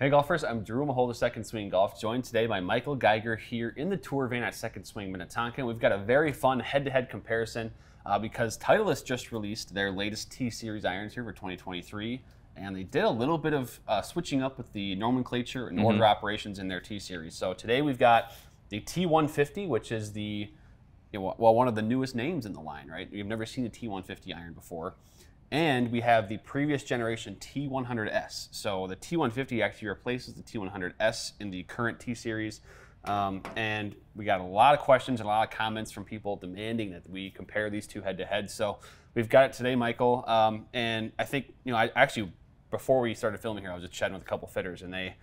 Hey golfers, I'm Drew Mahowald of Second Swing Golf, joined today by Michael Geiger here in the tour van at Second Swing Minnetonka. We've got a very fun head-to-head comparison uh, because Titleist just released their latest T-Series irons here for 2023, and they did a little bit of uh, switching up with the nomenclature and order operations in their T-Series. So today we've got the T150, which is the you know, well one of the newest names in the line, right? You've never seen a T150 iron before. And we have the previous generation T100S. So the T150 actually replaces the T100S in the current T series. Um, and we got a lot of questions and a lot of comments from people demanding that we compare these two head to head. So we've got it today, Michael. Um, and I think, you know, I actually, before we started filming here, I was just chatting with a couple fitters and they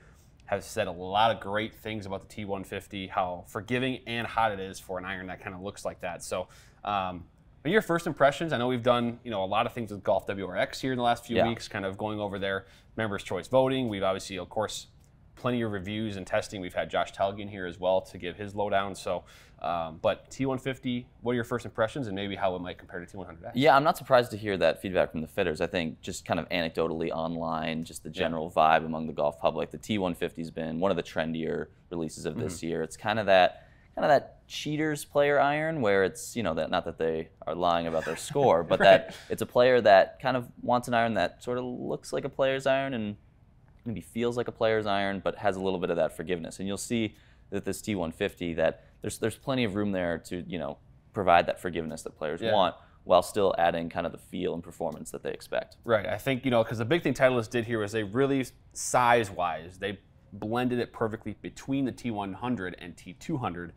have said a lot of great things about the T150, how forgiving and hot it is for an iron that kind of looks like that. So, um, your first impressions, I know we've done you know a lot of things with Golf WRX here in the last few Yeah. weeks, kind of going over their members' choice voting. We've obviously, of course, plenty of reviews and testing. We've had Josh Telgin here as well to give his lowdown. So, um, but T150, what are your first impressions, and maybe how it might compare to T100S? Yeah, I'm not surprised to hear that feedback from the fitters. I think just kind of anecdotally online, just the general vibe among the golf public. The T150's been one of the trendier releases of this Mm-hmm. year. It's kind of that kind of that cheaters player iron where it's you know that not that they are lying about their score, but that it's a player that kind of wants an iron that sort of looks like a player's iron and maybe feels like a player's iron, but has a little bit of that forgiveness. And you'll see that this T150 that there's there's plenty of room there to you know provide that forgiveness that players Yeah. want while still adding kind of the feel and performance that they expect. Right. I think, you know, because the big thing Titleist did here was they really, size wise, they blended it perfectly between the T100 and T200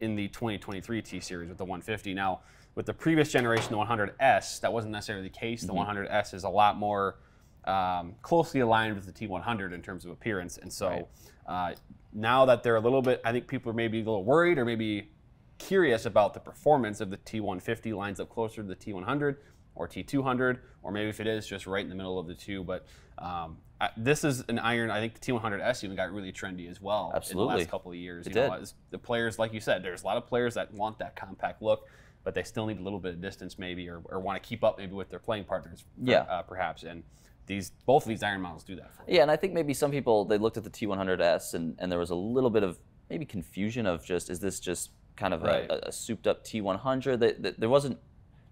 in the 2023 T Series with the 150. Now, with the previous generation, the 100S, that wasn't necessarily the case. The 100S is a lot more um, closely aligned with the T100 in terms of appearance. And so uh, now that they're a little bit, I think people are maybe a little worried or maybe curious about the performance of the T150 lines up closer to the T100 or T200, or maybe if it is just right in the middle of the two. But um, I, this is an iron. I think the T100S even got really trendy as well in the Absolutely. last couple of years. It you know, did. as the players, like you said, there's a lot of players that want that compact look, but they still need a little bit of distance, maybe, or, or want to keep up maybe with their playing partners, Yeah. uh, perhaps. And these both of these iron models do that. For. Yeah, and I think maybe some people they looked at the T100S and, and there was a little bit of maybe confusion of just is this just kind of Right. a, a souped up T100? That, that there wasn't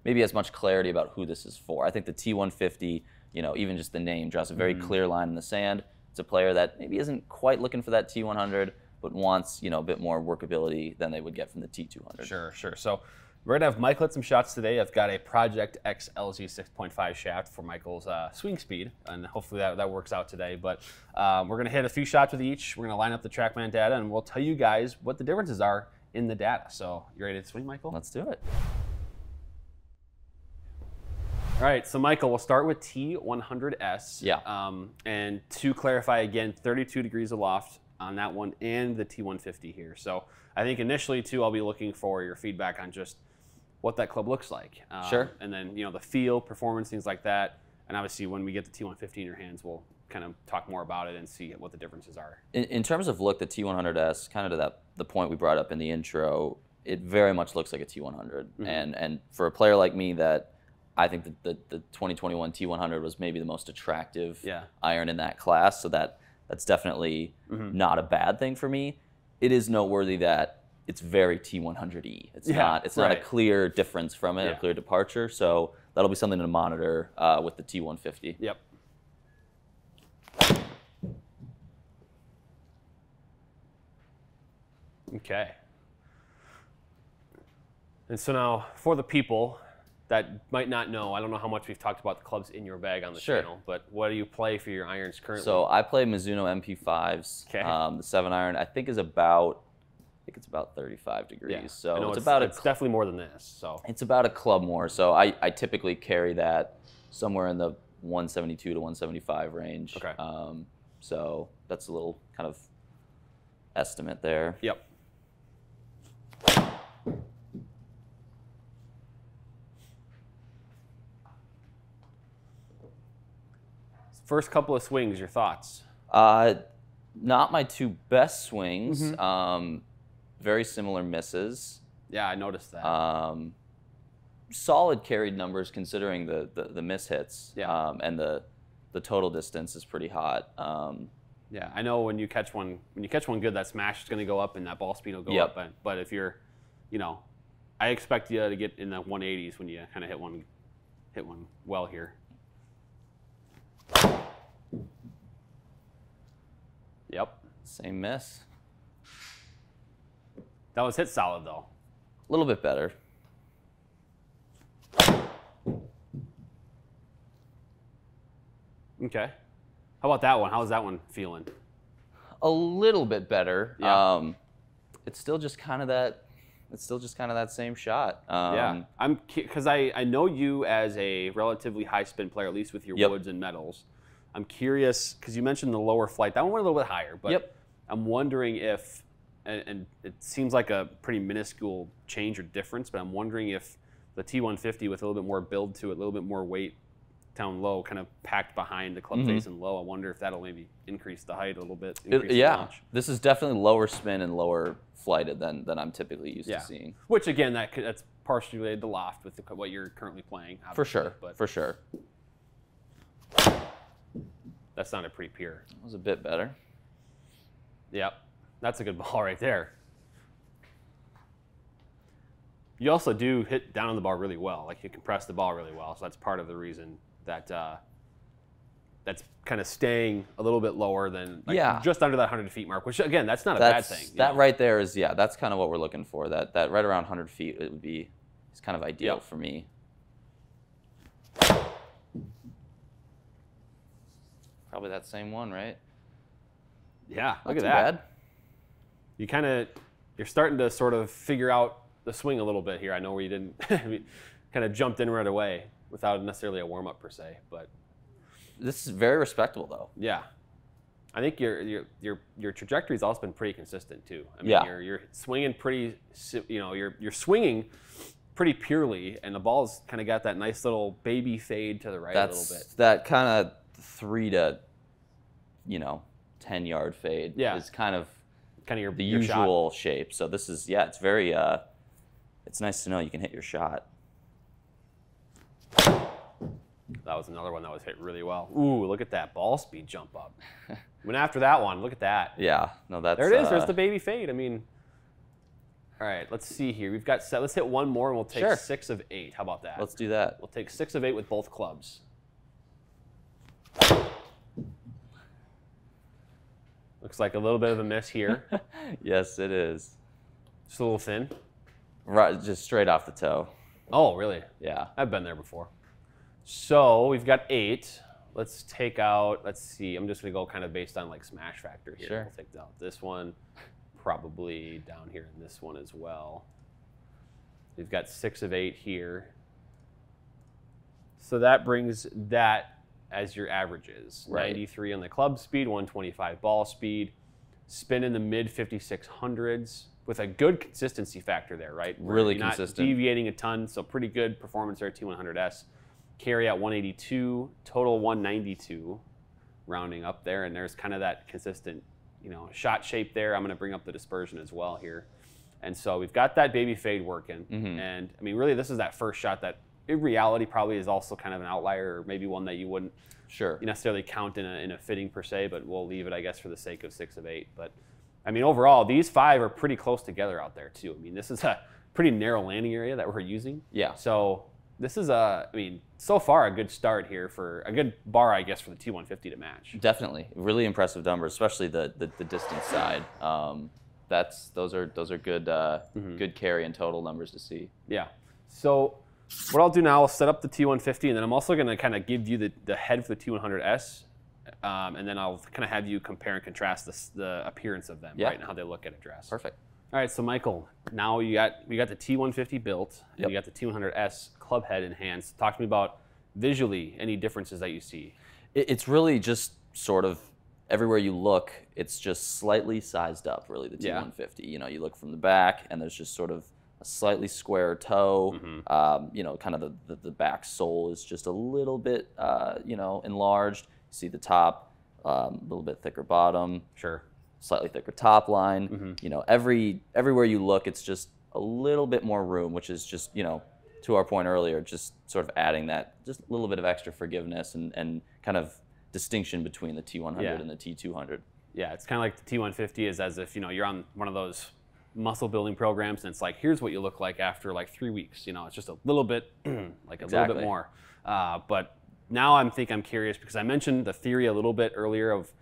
maybe as much clarity about who this is for. I think the T150, you know, even just the name draws a very clear line in the sand. It's a player that maybe isn't quite looking for that T100, but wants you know a bit more workability than they would get from the T200. Sure, sure. So we're gonna have Michael hit some shots today. I've got a Project X LZ 6.5 shaft for Michael's uh, swing speed, and hopefully that, that works out today. But um, we're gonna hit a few shots with each. We're gonna line up the TrackMan data, and we'll tell you guys what the differences are in the data. So you ready to swing, Michael? Let's do it. All right, so Michael, we'll start with T100S. Yeah. Um, and to clarify again, 32 degrees aloft on that one and the T150 here. So I think initially too, I'll be looking for your feedback on just what that club looks like. Um, Sure. And then you know the feel, performance, things like that. And obviously, when we get the T150 in your hands, we'll kind of talk more about it and see what the differences are. In, in terms of look, the T100S, kind of to that the point we brought up in the intro, it very much looks like a T100. Mm-hmm. And and for a player like me, that I think that the, the 2021 T100 was maybe the most attractive Yeah. iron in that class. So that that's definitely Mm-hmm. not a bad thing for me. It is noteworthy that it's very T100E. It's Yeah, not it's not a clear difference from it, Yeah. a clear departure. So that'll be something to monitor uh, with the T150. Yep. Okay. And so now, for the people that might not know, I don't know how much we've talked about the clubs in your bag on the Sure. channel, but what do you play for your irons currently? So I play Mizuno MP5s. Okay. Um, the seven iron I think is about I think it's about 35 degrees. yeah. So I know it's, about it's definitely more than this. So it's about a club more. So I, I typically carry that somewhere in the 172 to 175 range. Okay. Um, so that's a little kind of estimate there. yep. First couple of swings, your thoughts? Uh, not my two best swings. Mm-hmm. Um, very similar misses. Yeah, I noticed that. Um, solid carried numbers considering the the, the miss hits. Yeah. Um, and the the total distance is pretty hot. Um, Yeah, I know when you catch one when you catch one good, that smash is going to go up and that ball speed will go Yep. up. But, but if you're, you know, I expect you to get in the 180s when you kind of hit one hit one well here. Yep, Same miss. that was hit solid though. A little bit better. Okay, how about that one? How's that one feeling? A little bit better. Yeah. Um, it's still just kind of that. It's still just kind of that same shot. Um, yeah, I'm because I I know you as a relatively high spin player, at least with your Yep. woods and metals. I'm curious because you mentioned the lower flight. That one went a little bit higher, but Yep. I'm wondering if, and, and it seems like a pretty minuscule change or difference, but I'm wondering if the T150 with a little bit more build to it, a little bit more weight down low, kind of packed behind the club mm-hmm. face and low. I wonder if that'll maybe increase the height a little bit. It- yeah. This is definitely lower spin and lower flighted than than I'm typically used Yeah. to seeing. Which again, that could, that's partially related to loft with the, what you're currently playing. For sure. but For sure. That sounded pretty pure. It was a bit better. Yep, that's a good ball right there. You also do hit down on the ball really well. Like you compress the ball really well, so that's part of the reason that uh, that's kind of staying a little bit lower than like Yeah. just under that 100 feet mark. Which again, that's not a bad thing. that know? right there is yeah. That's kind of what we're looking for. That that right around 100 feet it would be it's kind of ideal Yep. for me. Probably that same one, right? Yeah, Not look at that. bad. You kind of you're starting to sort of figure out the swing a little bit here. I know where you didn't kind of jumped in right away without necessarily a warm up per se, but This is very respectable though. Yeah, I think your your your your trajectory's also been pretty consistent too. I mean, Yeah. you're you're swinging pretty, you know, you're you're swinging pretty purely, and the ball's kind of got that nice little baby fade to the right a little bit. that kind of three to, you know, 10 yard fade Yeah. is kind of Kind of your the your shot. usual shape. So this is yeah, it's very uh, it's nice to know you can hit your shot. That was another one that was hit really well. Ooh, look at that ball speed jump up. Went after that one. Look at that. Yeah, no, that's There it is. There's uh, the baby fade. I mean, all right. Let's see here. We've got set. Let's hit one more, and we'll take Sure. six of eight. How about that? Let's do that. We'll take six of eight with both clubs. Looks like a little bit of a miss here. yes, it is. Just a little thin. Right, just straight off the toe. Oh, really? Yeah. I've been there before. So we've got eight. Let's take out, let's see, I'm just going to go kind of based on like smash factor here. Sure. We'll take out this one, probably down here in this one as well. We've got six of eight here. So that brings that as your averages Right. 93 on the club speed, 125 ball speed, spin in the mid 5600s with a good consistency factor there, right? Where Really consistent. deviating a ton, so pretty good performance there, T100S. Carry out 182, total 192, rounding up there, and there's kind of that consistent, you know, shot shape there. I'm going to bring up the dispersion as well here. And so we've got that baby fade working. Mhm. And I mean, really, this is that first shot that in reality probably is also kind of an outlier or maybe one that you wouldn't Sure. necessarily count in a, in a fitting per se, but we'll leave it, I guess, for the sake of six of eight. But I mean, overall, these five are pretty close together out there, too. I mean, this is a pretty narrow landing area that we're using. Yeah. So this is a, I mean, so far a good start here for a good bar, I guess, for the T150 to match. Definitely, really impressive numbers, especially the the, the distance side. Um, that's those are those are good uh, Mm-hmm. good carry and total numbers to see. Yeah. So what I'll do now, I'll set up the T150, and then I'm also going to kind of give you the, the head for the T100S, um, and then I'll kind of have you compare and contrast this, the appearance of them, Yeah. right, and how they look at address. Perfect. All right, so Michael, now you got we got the T150 built, and Yep. you got the T100S club head in hand. Talk to me about visually any differences that you see. It, it's really just sort of everywhere you look, it's just slightly sized up. Really, the T150. Yeah. You know, you look from the back, and there's just sort of a slightly square toe. Mm-hmm. Um, you know, kind of the, the, the back sole is just a little bit, uh, you know, enlarged. You see the top, um, a little bit thicker bottom. Sure. slightly thicker top line. Mm-hmm. You know, every everywhere you look, it's just a little bit more room, which is just you know, to our point earlier, just sort of adding that just a little bit of extra forgiveness and and kind of distinction between the T100 Yeah. and the T200. Yeah, it's kind of like the T150 is as if you know you're on one of those muscle building programs, and it's like here's what you look like after like three weeks. You know, it's just a little bit, like a little bit more. Uh, but now I'm think I'm curious because I mentioned the theory a little bit earlier of,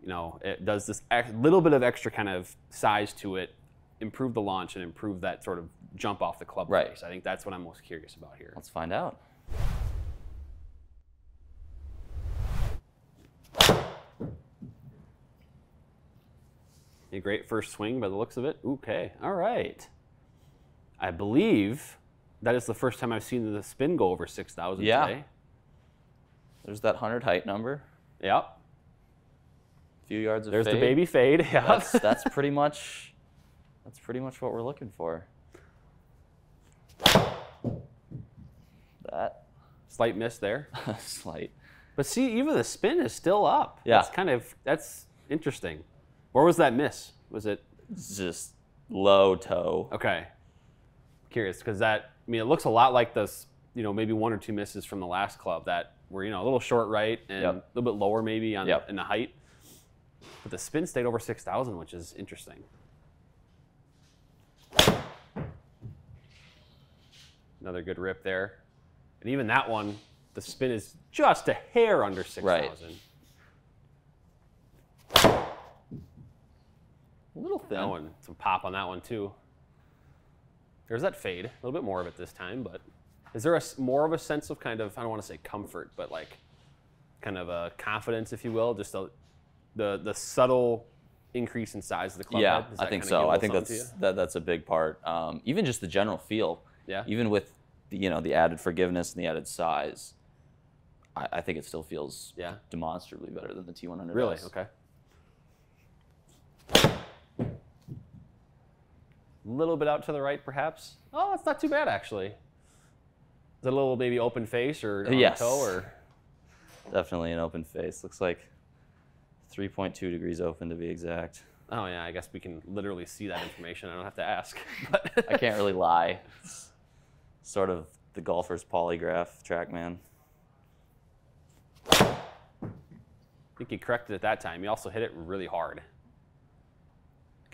you know, it does this little bit of extra kind of size to it, improve the launch and improve that sort of jump off the club Right. I think that's what I'm most curious about here. Let's find out. A great first swing by the looks of it. Okay, all right. I believe that is the first time I've seen the spin go over 6,000 Yeah. today. There's that 100 height number. Yep. A few yards of There's the baby fade. Yeah. That's, that's pretty much that's pretty much what we're looking for. That Slight miss there. slight. But see, even the spin is still up. Yeah. That's kind of that's interesting. Where was that miss? Was it Just low toe. okay? Curious because that I mean it looks a lot like this. You know, maybe one or two misses from the last club that were you know a little short right and Yep. a little bit lower maybe on Yep. in the height. But the spin stayed over six thousand, which is interesting. Another good rip there, and even that one, the spin is just a hair under six thousand. A little thin. That one, some pop on that one too. There's that fade, a little bit more of it this time, but is there a more of a sense of kind of I don't want to say comfort, but like kind of a confidence, if you will, just a, the the subtle increase in size of the club yeah, head? I think so. I think that's that, that's a big part. Um, even just the general feel. Yeah. Even with the, you know the added forgiveness and the added size, I, I think it still feels yeah. demonstrably better than the T100. Really? Okay. A little bit out to the right, perhaps. Oh, that's not too bad actually. Is it a little maybe open face or on Yes. toe or? Definitely an open face. Looks like 3.2 degrees open to be exact. Oh yeah, I guess we can literally see that information. I don't have to ask. But I can't really lie. It's sort of the golfer's polygraph, TrackMan. I think he corrected it that time. He also hit it really hard.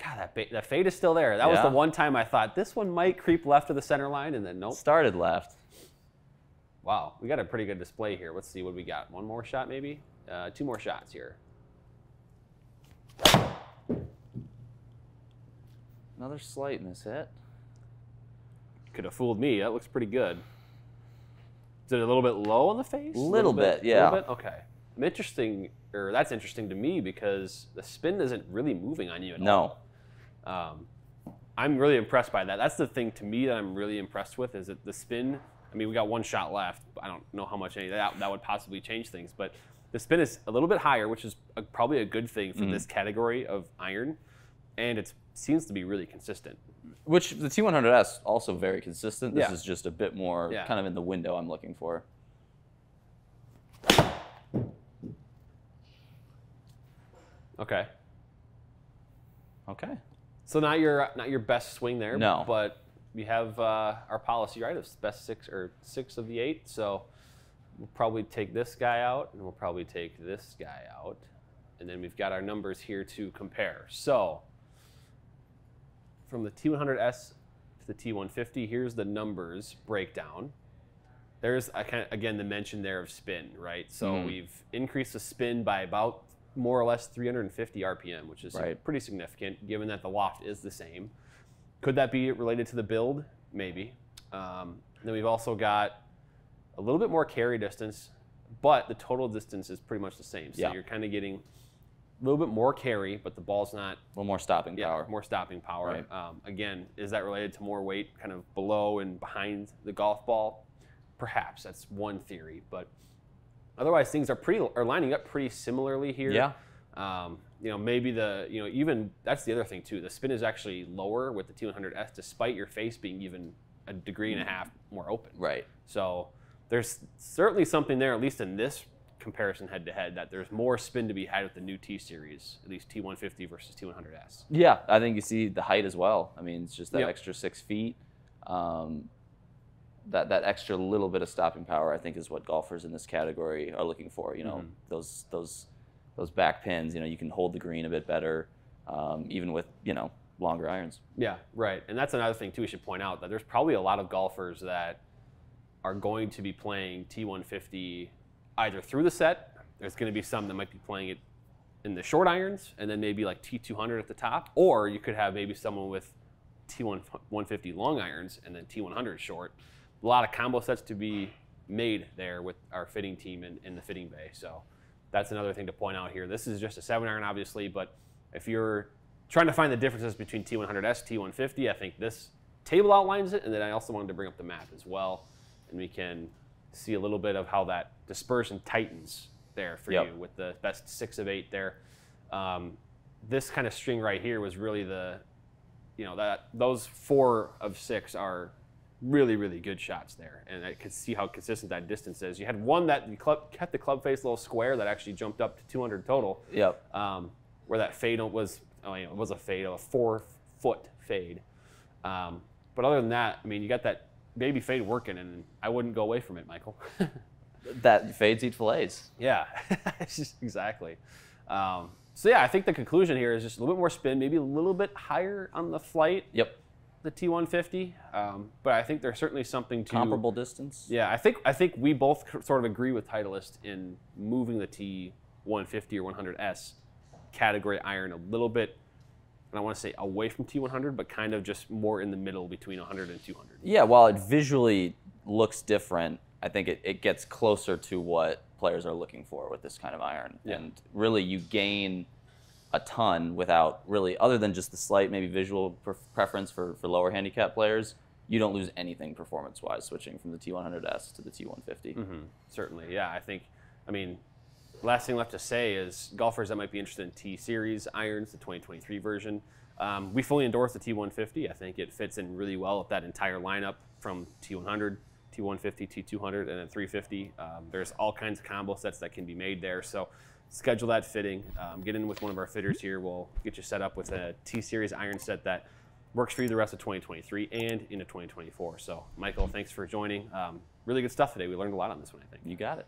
God, that, that fade is still there. That was the one time I thought this one might creep left of the center line, and then nope. Started left. Wow, we got a pretty good display here. Let's see what we got. One more shot, maybe. Uh, two more shots here. Another slight miss hit. Could have fooled me. That looks pretty good. Is it a little bit low on the face? A little bit, yeah. Little bit? Okay. I'm interesting, or that's interesting to me because the spin isn't really moving on you at all. No. Um, I'm really impressed by that. That's the thing to me that I'm really impressed with is that the spin. I mean, we got one shot left. I don't know how much any that that would possibly change things, but the spin is a little bit higher, which is a, probably a good thing for this category of iron, and it seems to be really consistent. Which the T100S also very consistent. This Yeah. is just a bit more Yeah. kind of in the window I'm looking for. Okay. Okay. So not your not your best swing there. No. But we have uh, our policy right. of best six or six of the eight. So we'll probably take this guy out, and we'll probably take this guy out, and then we've got our numbers here to compare. So from the T100S to the T150, here's the numbers breakdown. There's a kind of, again the mention there of spin, right? So Mhm. we've increased the spin by about more or less 350 RPM, which is Right. pretty significant given that the loft is the same. Could that be related to the build? Maybe. Um, then we've also got a little bit more carry distance, but the total distance is pretty much the same. So Yeah. you're kind of getting a little bit more carry, but the ball's not more stopping yeah, power. more stopping power. Right. Um, again, is that related to more weight kind of below and behind the golf ball? Perhaps that's one theory, but otherwise things are pretty are lining up pretty similarly here. Yeah. Um, you know, maybe the you know even that's the other thing too. The spin is actually lower with the T100S, despite your face being even a degree and a half more open. Right. So there's certainly something there, at least in this comparison head to head, that there's more spin to be had with the new T series, at least T150 versus T100S. Yeah, I think you see the height as well. I mean, it's just that Yep. extra six feet. Um, that that extra little bit of stopping power, I think, is what golfers in this category are looking for. You know, Mhm. those those those back pins, you know, you can hold the green a bit better, um, even with you know longer irons. Yeah, right. And that's another thing too. We should point out that there's probably a lot of golfers that are going to be playing T150 either through the set. There's going to be some that might be playing it in the short irons, and then maybe like T200 at the top, or you could have maybe someone with T150 long irons and then T100 short. A lot of combo sets to be made there with our fitting team in, in the fitting bay. So that's another thing to point out here. This is just a seven iron, obviously, but if you're trying to find the differences between T100S, T150, I think this table outlines it, and then I also wanted to bring up the map as well, and we can see a little bit of how that dispersion tightens there for Yep. you with the best six of eight there. Um, this kind of string right here was really the, you know, that those four of six are really, really good shots there, and I could see how consistent that distance is. You had one that you club, kept the club face a little square that actually jumped up to 200 total Yep. um, where that fade was, oh, yeah, it was a fade, of a four foot fade. Um, but other than that, I mean, you got that baby fade working, and I wouldn't go away from it, Michael. That fades eat fillets. yeah, exactly. Um, so yeah, I think the conclusion here is just a little bit more spin, maybe a little bit higher on the flight, Yep. The T150. Um, but I think there's certainly something to Comparable distance. Yeah, I think I think we both sort of agree with Titleist in moving the T150 or 100S category iron a little bit. And I want to say away from T100, but kind of just more in the middle between 100 and 200. Yeah, while it visually looks different, I think it, it gets closer to what players are looking for with this kind of iron. Yeah. And really, you gain a ton without really, other than just the slight maybe visual pre- preference for, for lower handicap players, you don't lose anything performance wise switching from the T100S to the T150. hmm Certainly, yeah. I think, I mean, last thing left to say is golfers that might be interested in T Series irons, the 2023 version. Um, we fully endorse the T150. I think it fits in really well with that entire lineup from T100, T150, T200, and then 350. Um, there's all kinds of combo sets that can be made there. So schedule that fitting. Um, get in with one of our fitters here. We'll get you set up with a T Series iron set that works for you the rest of 2023 and into 2024. So, Michael, thanks for joining. Um, really good stuff today. We learned a lot on this one, I think. You got it.